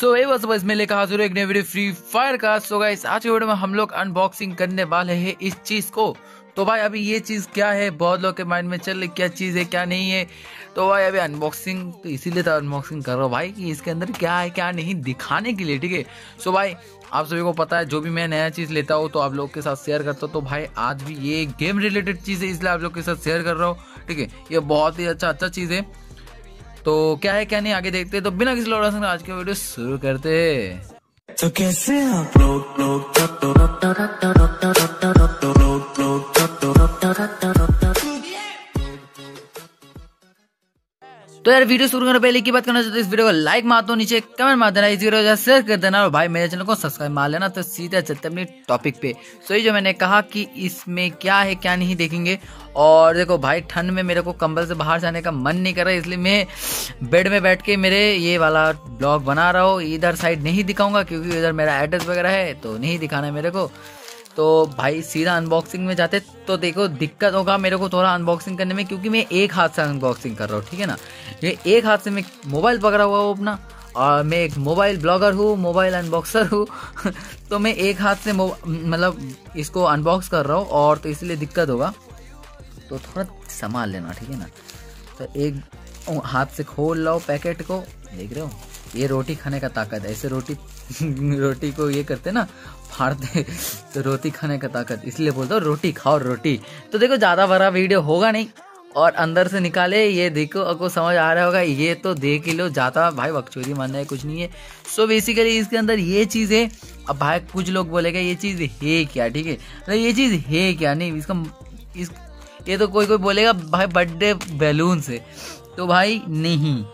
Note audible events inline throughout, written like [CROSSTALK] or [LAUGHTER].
सो ये बस बस मैं लेकर हाजिर एक नई वीडियो फ्री फायर का। सो गाइस आज के वीडियो में हम लोग अनबॉक्सिंग करने वाले हैं इस चीज़ को। तो भाई, अभी ये चीज़ क्या है? बहुत लोग के माइंड में चल रही क्या चीज़ है, क्या नहीं है। तो भाई, अभी अनबॉक्सिंग तो इसीलिए तो अनबॉक्सिंग कर रहा हूँ भाई कि इसके अंदर क्या है, क्या नहीं, दिखाने के लिए, ठीक है? सो भाई, आप सभी को पता है, जो भी मैं नया चीज़ लेता हूँ तो आप लोग के साथ शेयर करता हूँ। तो भाई, आज भी ये गेम रिलेटेड चीज़ है, इसलिए आप लोग के साथ शेयर कर रहा हूँ, ठीक है? ये बहुत ही अच्छा अच्छा चीज़ है। तो क्या है, क्या नहीं, आगे देखते तो बिना किसी लौड़ा आज के वीडियो शुरू करते तो कैसे आप लोग? लोग तो यार, वीडियो शुरू करने पहले की बात करना चाहते इस वीडियो को लाइक मार दो, नीचे कमेंट मार देना, इस वीडियो को शेयर कर देना, और भाई मेरे चैनल को सब्सक्राइब मार लेना तो सीधा चलते अपनी टॉपिक पे। सो ये जो मैंने कहा कि इसमें क्या है, क्या नहीं देखेंगे, और देखो भाई, ठंड में मेरे को कंबल से बाहर जाने का मन नहीं कर रहा, इसलिए मैं बेड में बैठ के मेरे ये वाला ब्लॉग बना रहा हूँ। इधर साइड नहीं दिखाऊँगा, क्योंकि इधर मेरा एड्रेस वगैरह है तो नहीं दिखाना है मेरे को। तो भाई सीधा अनबॉक्सिंग में जाते तो देखो दिक्कत होगा मेरे को थोड़ा अनबॉक्सिंग करने में, क्योंकि मैं एक हाथ से अनबॉक्सिंग कर रहा हूँ, ठीक है ना? ये एक हाथ से मैं मोबाइल पकड़ा हुआ हूँ अपना, और मैं एक मोबाइल ब्लॉगर हूँ मोबाइल अनबॉक्सर हूँ। [LAUGHS] तो मैं एक हाथ से मतलब इसको अनबॉक्स कर रहा हूँ, और तो इसलिए दिक्कत होगा। तो थोड़ा संभाल लेना, ठीक है ना? तो एक हाथ से खोल लो पैकेट को, देख रहे हो? ये रोटी खाने का ताकत है। ऐसे रोटी [LAUGHS] रोटी को ये करते ना, फाड़ते तो रोटी खाने का ताकत। इसलिए बोलता हूँ, रोटी खाओ, रोटी। तो देखो, ज़्यादा बड़ा वीडियो होगा नहीं। और अंदर से निकाले, ये देखो, आपको समझ आ रहा होगा, ये तो देख ही लो जाता भाई बकचोरी मानना है, कुछ नहीं है। सो बेसिकली इसके अंदर ये चीज़ है। अब भाई कुछ लोग बोलेगा, ये चीज़ है क्या, ठीक है? तो ये चीज़ है क्या? नहीं, इसका, इस, ये तो कोई कोई बोलेगा, भाई बर्थडे बैलून से। तो भाई नहीं।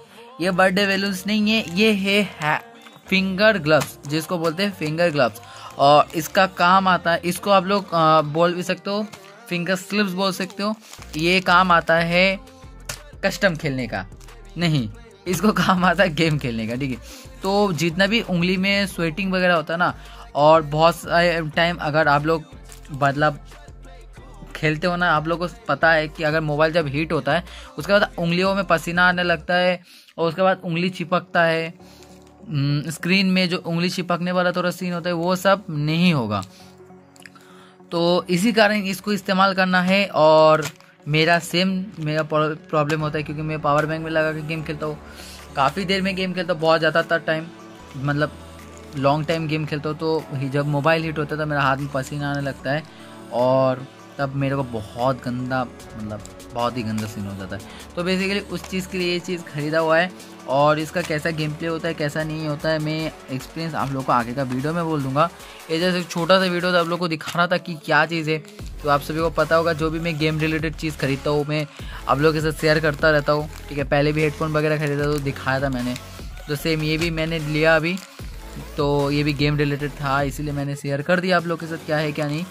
ये बर्थडे बैलून्स नहीं है ये है, है फिंगर ग्लव्स जिसको बोलते हैं फिंगर ग्लव्स और इसका काम आता है इसको आप लोग बोल भी सकते हो फिंगर स्लिप्स बोल सकते हो. ये काम आता है कस्टम खेलने का. नहीं इसको काम आता है गेम खेलने का ठीक है. तो जितना भी उंगली में स्वेटिंग वगैरह होता है ना और बहुत टाइम अगर आप लोग मतलब खेलते हो ना, आप लोग को पता है कि अगर मोबाइल जब हीट होता है, उसके बाद उंगलियों में पसीना आने लगता है और उसके बाद उंगली चिपकता है। स्क्रीन में जो उंगली चिपकने वाला थोड़ा सीन होता है, वो सब नहीं होगा। तो इसी कारण इसको इस्तेमाल करना है और मेरा सेम मेरा प्रॉब्लम होता है क्योंकि मैं पावर बैंक में लगा के गेम खेलता हूँ। काफ़ी देर में गेम खेलता हूँ, बहुत ज़्यादा ज़्यादातर टाइम मतलब लॉन्ग टाइम गेम खेलता हूँ तो जब मोबाइल हीट होता है तो मेरा हाथ में पसीना आने लगता है। और तब मेरे को बहुत गंदा मतलब बहुत ही गंदा सीन हो जाता है। तो बेसिकली उस चीज़ के लिए ये चीज़ ख़रीदा हुआ है और इसका कैसा गेम प्ले होता है, कैसा नहीं होता है, मैं एक्सपीरियंस आप लोग को आगे का वीडियो में बोल दूँगा। ये जैसे छोटा सा वीडियो था आप लोग को दिखा रहा था कि क्या चीज़ है तो आप सभी को पता होगा, जो भी मैं गेम रिलेटेड चीज़ खरीदता हूँ, मैं आप लोगों के साथ शेयर करता रहता हूँ, ठीक है? पहले भी हेडफोन वगैरह खरीदा तो दिखाया था मैंने। तो सेम ये भी मैंने लिया अभी तो ये भी गेम रिलेटेड था, इसीलिए मैंने शेयर कर दिया आप लोग के साथ क्या है, क्या नहीं।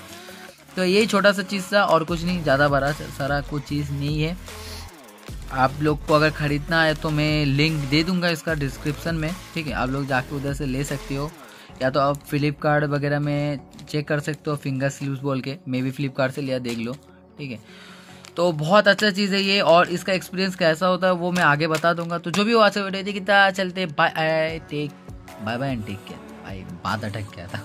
तो यही छोटा सा चीज़ था, और कुछ नहीं, ज़्यादा बड़ा सारा कुछ चीज़ नहीं है। आप लोग को अगर ख़रीदना है तो मैं लिंक दे दूँगा इसका डिस्क्रिप्शन में, ठीक है? आप लोग जाके उधर से ले सकते हो। या तो आप फ्लिपकार्ट वगैरह में चेक कर सकते हो, फिंगर स्लीव्स बोल के, मैं भी फ्लिपकार्ट से लिया, देख लो, ठीक है? तो बहुत अच्छा चीज़ है ये, और इसका एक्सपीरियंस कैसा होता है वो मैं आगे बता दूँगा। तो जो भी वो अच्छा वीडियो थी कितना चलते bye take bye bye and take care भाई, बात अटक गया था।